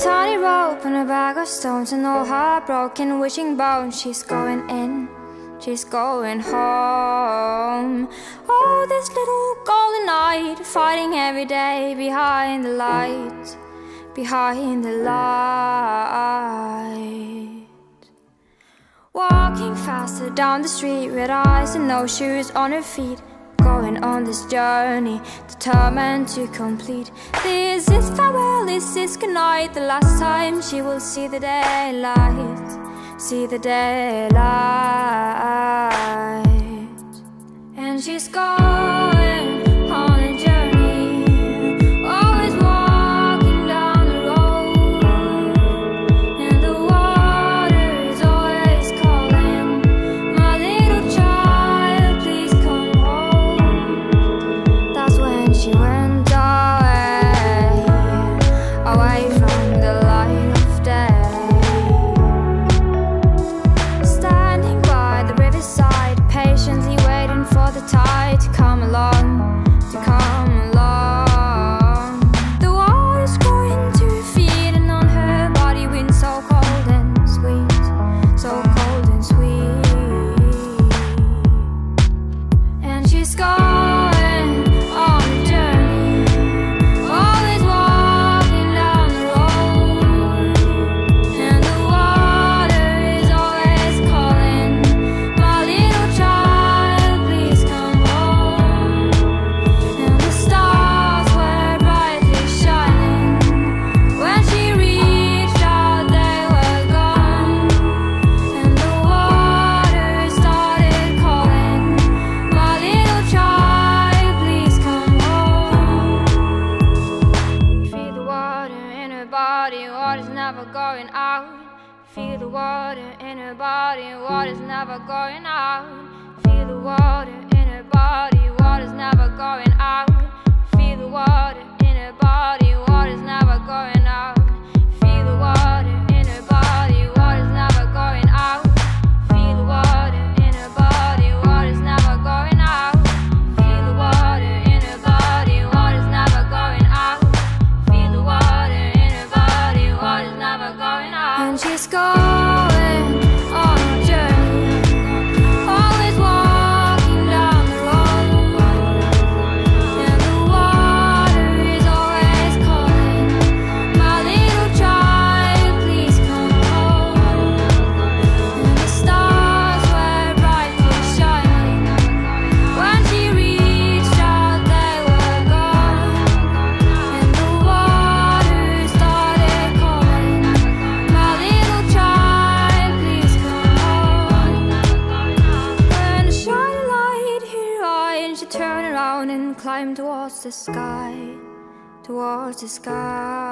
tiny rope and a bag of stones and all her broken wishing bones. She's going in, she's going home. Oh, this little golden knight fighting every day behind the light, behind the light. Walking faster down the street with eyes and no shoes on her feet going on this journey, determined to complete. This is farewell, this is goodnight, the last time she will see the daylight, see the daylight. And she's going. body, water's never going out. Feel the water in her body, water's never going out. Feel the water in her body, water's never going out. Feel the water. love. The sky, towards the sky.